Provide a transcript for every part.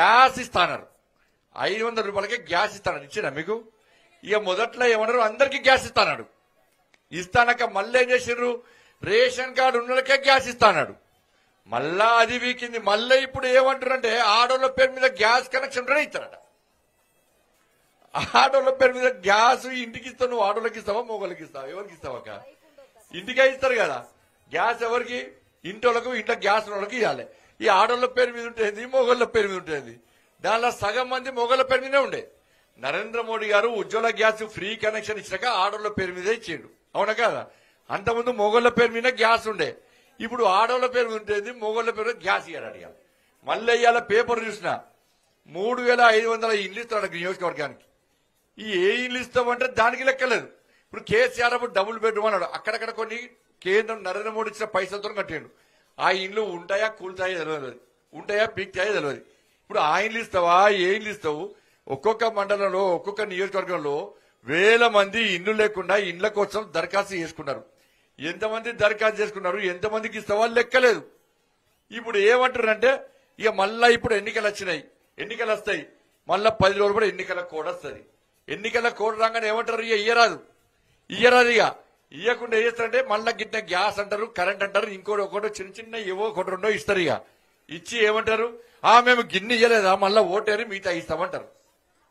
Gas ఇస్తాన్నారు ఐదు వందల రూపాయలకే గ్యాస్ ఇస్తాను ఇచ్చినా మీకు? ఇక మొదట్లో ఏమన్నారు? అందరికీ గ్యాస్ ఇస్తానాడు. ఇస్తానక మళ్ళీ ఏం చేసిర్రు? రేషన్ కార్డు ఉన్నకే గ్యాస్ ఇస్తానాడు. మళ్ళా అది వీకింది. మళ్ళీ ఇప్పుడు ఏమంటారంటే ఆడోళ్ళ పేరు మీద గ్యాస్ కనెక్షన్ కూడా ఇస్తారట. ఆడోళ్ళ పేరు మీద గ్యాస్ ఇంటికి ఇస్తావు నువ్వు ఆడోళ్ళకి ఇస్తావా మొగోళ్ళకి ఇస్తావా? ఎవరికి ఇస్తావా ఇంటికే ఇస్తారు కదా. గ్యాస్ ఎవరికి? ఇంటోళ్ళకు ఇంట్లో గ్యాస్ వాళ్ళకి ఇవ్వాలి ఈ ఆడోళ్ళ పేరు మీద ఉంటుంది మొగోళ్ళ పేరు మీద ఉంటుంది దానిలో సగం మంది మొగోళ్ళ పేరు మీదే ఉండే. నరేంద్ర మోడీ గారు ఉజ్వల గ్యాస్ ఫ్రీ కనెక్షన్ ఇచ్చాక ఆడోళ్ళ పేరు మీదే ఇచ్చిండు. అవునా కదా? అంతకుముందు మొగోళ్ళ పేరు మీద గ్యాస్ ఉండే. ఇప్పుడు ఆడోళ్ళ పేరు మీద ఉంటుంది మొగోళ్ళ పేరు మీద గ్యాస్ ఇవ్వాలి అడిగాలి మళ్ళీ ఇవాళ పేపర్ చూసిన. మూడు వేల ఐదు వందల ఇల్లు ఇస్తాడు నియోజకవర్గానికి. ఈ ఏ ఇల్లు ఇస్తామంటే దానికి లెక్కలేదు. ఇప్పుడు కేసీఆర్ అప్పుడు డబుల్ బెడ్రూమ్ అన్నాడు. అక్కడక్కడ కొన్ని కేంద్రం నరేంద్ర మోడీ ఇచ్చిన పైసలతో కట్టాడు. ఆ ఇండ్లు ఉంటాయా కూలుతాయో తెలియదు ఉంటాయా పీక్తాయో తెలియదు ఇప్పుడు ఆ ఇండ్లు ఇస్తావా ఏ ఇండ్లు ఇస్తావు? ఒక్కొక్క మండలంలో ఒక్కొక్క నియోజకవర్గంలో వేల మంది ఇండ్లు లేకుండా ఇండ్ల కోసం దరఖాస్తు చేసుకున్నారు. ఎంతమంది దరఖాస్తు చేసుకున్నారు ఎంతమందికి ఇస్తావా లెక్కలేదు. ఇప్పుడు ఏమంటారంటే ఇక మళ్ళా ఇప్పుడు ఎన్నికలు వచ్చినాయి. ఎన్నికలు వస్తాయి. మళ్ళా పది రోజులు కూడా ఎన్నికల కోడ్ వస్తుంది. ఎన్నికల కోడ్ రాగానే ఏమంటారు? ఇక ఇయ్యరాదు. ఇయ్యరాదు ఇక. ఇవ్వకుండా ఏం చేస్తారంటే మళ్ళా గిట్ట గ్యాస్ అంటారు కరెంట్ అంటారు ఇంకోటి ఒకటో చిన్న చిన్న ఏవో ఒకటి రెండో ఇస్తారు ఇక. ఇచ్చి ఏమంటారు? ఆ మేము గిన్నె ఇయ్యలేదా? మళ్ళా ఓటేరు మిగతా ఇస్తామంటారు.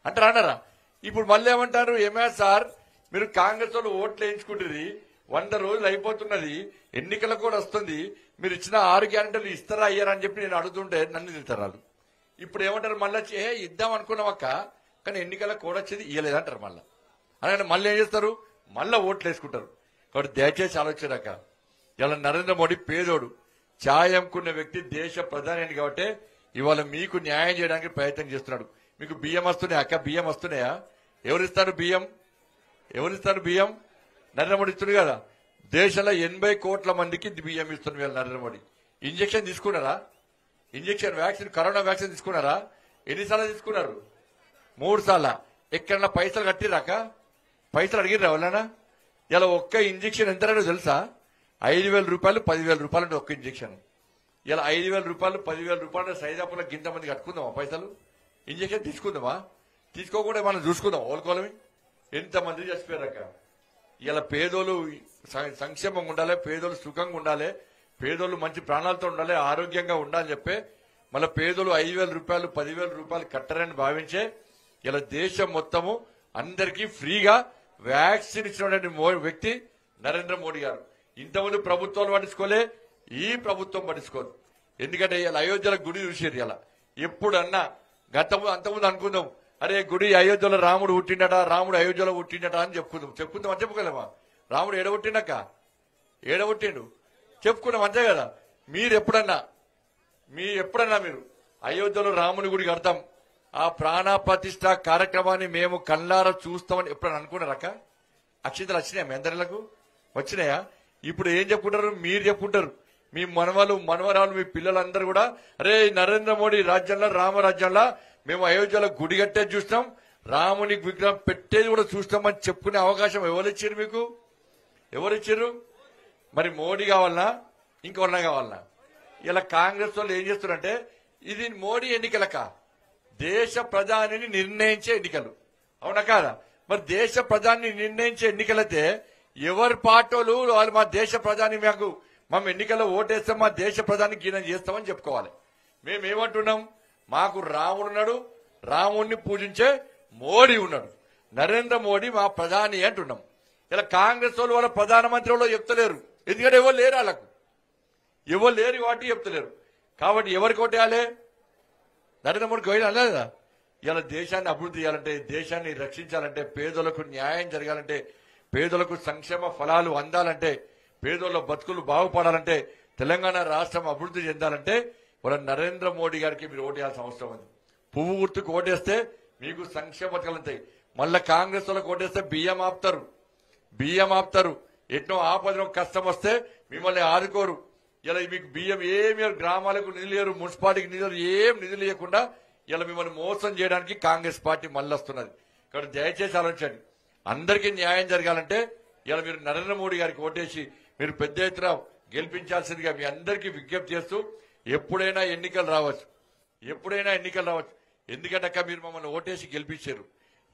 అంటారా అన్నారా ఇప్పుడు మళ్ళీ ఏమంటారు? ఏమే సార్ మీరు కాంగ్రెస్ వాళ్ళు ఓట్లు వేయించుకుంటుంది వంద రోజులు అయిపోతున్నది ఎన్నికల కూడా వస్తుంది మీరు ఇచ్చిన ఆరు గ్యారెంటీలు ఇస్తారా అయ్యారా అని చెప్పి నేను అడుగుతుంటే నన్ను తింటారు వాళ్ళు. ఇప్పుడు ఏమంటారు? మళ్ళీ ఏ ఇద్దాం అనుకున్నామక్క కానీ ఎన్నికల కూడా వచ్చేది ఇయ్యలేదంటారు మళ్ళీ. అలాగే మళ్ళీ ఏం చేస్తారు? మళ్ళీ ఓట్లు వేసుకుంటారు. కాబట్టి దయచేసి ఆలోచనక ఇలా నరేంద్ర మోడీ పేదోడు ఛాయ్ అమ్ముకున్న వ్యక్తి దేశ ప్రధాని అని కాబట్టి ఇవాళ మీకు న్యాయం చేయడానికి ప్రయత్నం చేస్తున్నాడు. మీకు బియ్యం వస్తున్నాయా? అక్క బియ్యం వస్తున్నాయా? ఎవరిస్తారు బియ్యం? ఎవరిస్తారు బియ్యం? నరేంద్ర మోడీ ఇస్తుంది కదా. దేశంలో ఎనభై కోట్ల మందికి బియ్యం ఇస్తుంది వీళ్ళ నరేంద్ర మోడీ. ఇంజక్షన్ తీసుకున్నారా? ఇంజక్షన్ వ్యాక్సిన్ కరోనా వ్యాక్సిన్ తీసుకున్నారా? ఎన్నిసార్లు తీసుకున్నారు? మూడు సార్ల ఎక్కడన్నా పైసలు కట్టిరాక పైసలు అడిగిర్రా వాళ్ళనా ఇలా ఒక్క ఇంజక్షన్ ఎంత తెలుసా? ఐదు వేల రూపాయలు పదివేల రూపాయలు అంటే ఒక్క ఇంజక్షన్. ఇలా ఐదు వేల రూపాయలు పదివేల రూపాయలు సైదాపులో గింత మంది కట్టుకుందామా పైసలు? ఇంజక్షన్ తీసుకుందామా? తీసుకోకుండా మనం చూసుకుందాం ఓలుకోలమి ఎంతమంది చచ్చిపోయారక్క? ఇలా పేదోళ్ళు సంక్షేమంగా ఉండాలి పేదోళ్ళు సుఖంగా ఉండాలి పేదోళ్ళు మంచి ప్రాణాలతో ఉండాలి ఆరోగ్యంగా ఉండాలని చెప్పి మళ్ళీ పేదోళ్ళు ఐదు వేల రూపాయలు పదివేల రూపాయలు కట్టరని భావించే ఇలా దేశం మొత్తము అందరికీ ఫ్రీగా వ్యాక్సిన్ ఇచ్చినటువంటి వ్యక్తి నరేంద్ర మోడీ గారు. ఇంతకుముందు ప్రభుత్వాలు పట్టించుకోలే ఈ ప్రభుత్వం పట్టించుకోదు. ఎందుకంటే ఇలా అయోధ్యలో గుడి చూసారు ఇలా ఎప్పుడన్నా గతము అంతకుముందు అనుకుందాం అరే గుడి అయోధ్యలో రాముడు పుట్టిండట రాముడు అయోధ్యలో పుట్టిండట అని చెప్పుకుందాం. చెప్పుకుందాం అని చెప్పుకోలేమా? రాముడు ఏడబుట్టిండక్క ఏడబుట్టిండు చెప్పుకున్నాం అంతే కదా. మీరు ఎప్పుడన్నా మీ ఎప్పుడన్నా మీరు అయోధ్యలో రాముని గుడి కడతాం ఆ ప్రాణ ప్రతిష్ట కార్యక్రమాన్ని మేము కళ్ళారా చూస్తామని ఎప్పుడైనా అనుకున్నారక్క అక్షింతలు వచ్చినాయా మీ అందరిలకు? వచ్చినాయా? ఇప్పుడు ఏం చెప్పుకుంటారు? మీరు చెప్పుకుంటారు. మీ మనవలు మనవరాలు మీ పిల్లలందరూ కూడా అరే నరేంద్ర మోడీ రాజ్యంలో రామరాజ్యంలో మేము అయోధ్యలో గుడి కట్టేది చూస్తాం. రాముని విగ్రహం పెట్టేది కూడా చూస్తామని చెప్పుకునే అవకాశం ఎవరు ఇచ్చారు మీకు? ఎవరు ఇచ్చారు మరి మోడీ కావాలనా? ఇంకొన్నా కావాలనా? ఇలా కాంగ్రెస్ వాళ్ళు ఏం చేస్తున్నారంటే ఇది మోడీ ఎన్నికలక. దేశ ప్రధానిని నిర్ణయించే ఎన్నికలు. అవునా కాదా? మరి దేశ ప్రధాని నిర్ణయించే ఎన్నికలైతే ఎవరి పార్టీలు వాళ్ళు మా దేశ ప్రధాని మాకు మేము ఎన్నికల్లో ఓటేస్తే మా దేశ ప్రధాని గీనం చేస్తామని చెప్పుకోవాలి. మేము ఏమంటున్నాం? మాకు రాముడున్నాడు రాముడిని పూజించే మోడీ ఉన్నాడు. నరేంద్ర మోడీ మా ప్రధాని అంటున్నాం. ఇలా కాంగ్రెస్ వాళ్ళు వాళ్ళ ప్రధానమంత్రి వాళ్ళు చెప్తలేరు. ఎందుకంటే ఎవరు లేరు వాళ్ళకు. ఎవరు లేరు వాటి చెప్తలేరు. కాబట్టి ఎవరికి ఓటేయాలి? నరేంద్ర మోడీకి వేయడం లేదా ఇలా దేశాన్ని అభివృద్ధి చేయాలంటే దేశాన్ని రక్షించాలంటే పేదలకు న్యాయం జరగాలంటే పేదలకు సంక్షేమ ఫలాలు అందాలంటే పేదోళ్ళ బతుకులు బాగుపడాలంటే తెలంగాణ రాష్ట్రం అభివృద్ధి చెందాలంటే వాళ్ళ నరేంద్ర మోడీ గారికి మీరు ఓటేయాల్సిన అవసరం ఉంది. పువ్వు గుర్తుకు ఓటేస్తే మీకు సంక్షేమ పథకాలు మళ్ళీ కాంగ్రెస్ వాళ్ళకి ఓటేస్తే బియ్యం ఆపుతారు. బియ్యం ఆపుతారు. ఎన్నో ఆపదనో కష్టం వస్తే మిమ్మల్ని ఆదుకోరు. ఇలా మీకు బియ్యం ఏమి గ్రామాలకు నిధులు లేరు మున్సిపాలిటీకి నిధులు ఏం నిధులు లేకుండా ఇలా మిమ్మల్ని మోసం చేయడానికి కాంగ్రెస్ పార్టీ మళ్ళీ వస్తున్నది కాబట్టి దయచేసి ఆలోచించండి. అందరికీ న్యాయం జరగాలంటే ఇలా మీరు నరేంద్ర మోడీ గారికి ఓటేసి మీరు పెద్ద ఎత్తున గెలిపించాల్సిందిగా మీ అందరికీ విజ్ఞప్తి చేస్తూ ఎప్పుడైనా ఎన్నికలు రావచ్చు. ఎప్పుడైనా ఎన్నికలు రావచ్చు. ఎందుకంటే అక్క మీరు మమ్మల్ని ఓటేసి గెలిపించారు.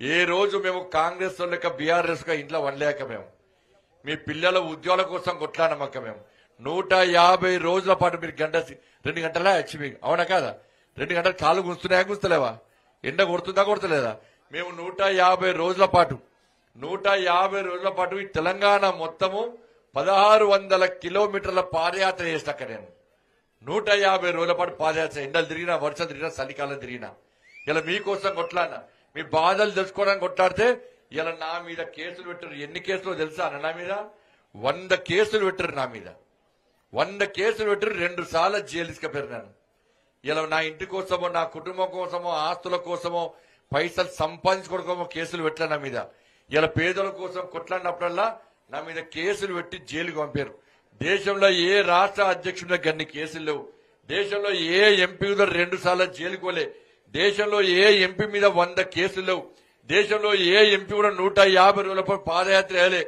ఏ రోజు మేము కాంగ్రెస్ లెక్క బీఆర్ఎస్గా ఇంట్లో వండలేక మేము. మీ పిల్లల ఉద్యోగాల కోసం కొట్లాడమక్క మేము. నూట యాభై రోజుల పాటు మీరు గంట రెండు గంటల అచీవింగ్ అవునా కాదా? రెండు గంటలు కాలు గుస్తున్నాయా గుస్తలేవా ఎండ కొడుతుందా కొడతలేదా? మేము నూట యాభై రోజుల పాటు నూట యాభై రోజుల పాటు ఈ తెలంగాణ మొత్తము పదహారు వందల కిలోమీటర్ల పాదయాత్ర చేస్తాక నేను. నూట యాభై రోజుల పాటు పాదయాత్ర ఎండలు తిరిగినా వర్షం తిరిగినా చలికాలం తిరిగినా. ఇలా మీకోసం కొట్లాడినా. మీ బాధలు తెలుసుకోవడానికి కొట్లాడితే ఇలా నా మీద కేసులు పెట్టారు. ఎన్ని కేసులు తెలుసా అన్న నా మీద? వంద కేసులు పెట్టారు నా మీద. వంద కేసులు పెట్టి రెండు సార్లు జైలు తీసుకుపోయారు ఇలా నా ఇంటి కోసమో నా కుటుంబం కోసమో ఆస్తుల కోసమో పైసలు సంపాదించుకోవడమో కేసులు పెట్టలే నా మీద. ఇలా పేదల కోసం కొట్లాడినప్పుడల్లా నా మీద కేసులు పెట్టి జైలుకు పంపారు. దేశంలో ఏ రాష్ట్ర అధ్యక్షుడి గన్ని కేసులు లేవు. దేశంలో ఏ ఎంపీ మీద రెండు సార్లు జైలుకోలే దేశంలో ఏ ఎంపీ మీద వంద కేసులు లేవు. దేశంలో ఏ ఎంపీ కూడా నూట యాభై రోజుల పాటు పాదయాత్ర వేయలే.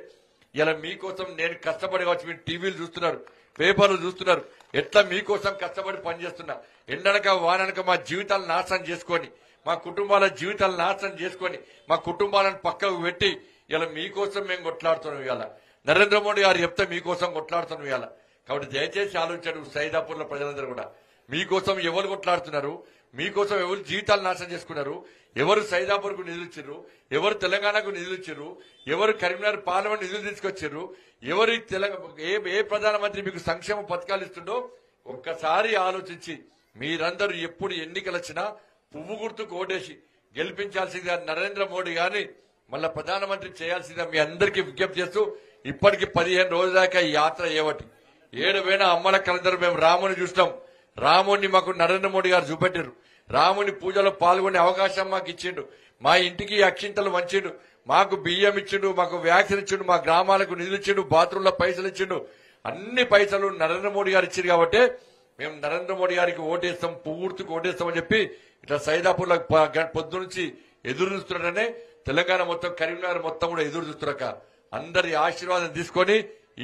ఇలా మీకోసం నేను కష్టపడి కావచ్చు మీరు టీవీలు చూస్తున్నారు పేపర్లు చూస్తున్నారు ఎట్లా మీకోసం కష్టపడి పనిచేస్తున్నా ఎండనక వాననక మా జీవితాలు నాశనం చేసుకొని మా కుటుంబాల జీవితాలు నాశనం చేసుకొని మా కుటుంబాలను పక్కకు పెట్టి ఇలా మీకోసం మేము కొట్లాడుతున్నాం ఇవాళ. నరేంద్ర మోడీ గారు చెప్తే మీకోసం కొట్లాడుతున్నాం ఇవాళ. కాబట్టి దయచేసి ఆలోచించడు సైదాపూర్ల ప్రజలందరూ కూడా. మీకోసం ఎవరు కొట్లాడుతున్నారు? మీకోసం ఎవరు జీవితాలు నాశనం చేసుకున్నారు? ఎవరు సైదాపూర్కు నిధులు ఇచ్చారు ఎవరు తెలంగాణకు నిధులు ఇచ్చారు ఎవరు కరీంనగర్ పార్లమెంట్ నిధులు తీసుకొచ్చారు ఎవరు ఏ ఏ ప్రధానమంత్రి మీకు సంక్షేమ పథకాలు ఇస్తుండో ఒక్కసారి ఆలోచించి మీరందరూ ఎప్పుడు ఎన్నికలు వచ్చినా పువ్వు గుర్తుకు ఓటేసి గెలిపించాల్సిందిగా నరేంద్ర మోడీ గాని మళ్ళా ప్రధానమంత్రి చేయాల్సిందిగా మీ అందరికీ విజ్ఞప్తి చేస్తూ ఇప్పటికి పదిహేను రోజుల దాకా ఈ యాత్ర ఏవటి? ఏడు వేల అమ్మల కలందరూ మేము రాముని చూస్తాం రాముడిని మాకు నరేంద్ర మోడీ గారు చూపెట్టారు రాముని పూజలో పాల్గొనే అవకాశం మాకు ఇచ్చిండు. మా ఇంటికి అక్షింతలు వంచిండు. మాకు బియ్యం ఇచ్చిండు మాకు వ్యాక్సిన్ ఇచ్చిండు మా గ్రామాలకు నిధులు ఇచ్చిండు బాత్రూంలో పైసలు ఇచ్చిండు. అన్ని పైసలు నరేంద్ర మోడీ గారు ఇచ్చారు కాబట్టి మేము నరేంద్ర మోడీ గారికి ఓటేస్తాం పూర్తికి ఓటేస్తామని చెప్పి ఇట్లా సైదాపూర్లో పొద్దు నుంచి ఎదురు చూస్తున్నాడనే తెలంగాణ మొత్తం కరీంనగర్ మొత్తం కూడా ఎదురు చూస్తున్నాక అందరి ఆశీర్వాదం తీసుకొని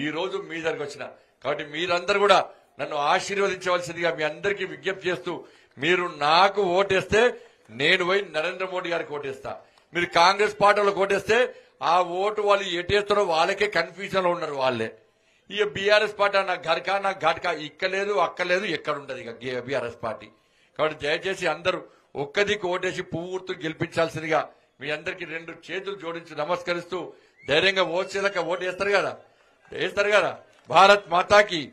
ఈ రోజు మీ దగ్గరకు వచ్చిన. కాబట్టి మీరందరూ కూడా నన్ను ఆశీర్వదించవలసిందిగా మీ అందరికీ విజ్ఞప్తి చేస్తూ మీరు నాకు ఓటేస్తే నేను పోయి నరేంద్ర మోడీ గారికి ఓటేస్తా. మీరు కాంగ్రెస్ పార్టీలకు ఓటేస్తే ఆ ఓటు వాళ్ళు ఎటేస్తారో వాళ్ళకే కన్ఫ్యూజన్లో ఉన్నారు వాళ్ళే. ఇక బీఆర్ఎస్ పార్టీ నాకు గరకా నాకు ఘటకా ఇక్కలేదు అక్కలేదు ఎక్కడ ఉండదు ఇక బీఆర్ఎస్ పార్టీ. కాబట్టి దయచేసి అందరూ ఒక్కదికి ఓటేసి పూర్తి గెలిపించాల్సిందిగా మీ అందరికి రెండు చేతులు జోడించి నమస్కరిస్తూ ధైర్యంగా ఓట్చేదాకా ఓటు వేస్తారు కదా. వేస్తారు కదా? భారత్ మాతాకి.